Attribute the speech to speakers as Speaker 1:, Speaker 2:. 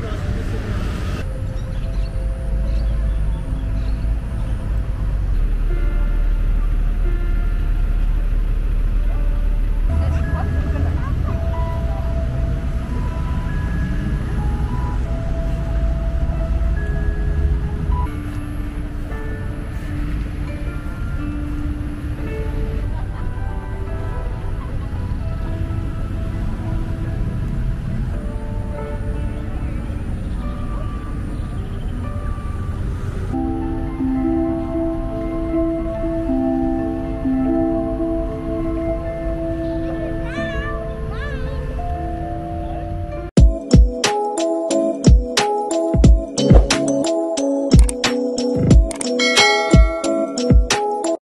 Speaker 1: goes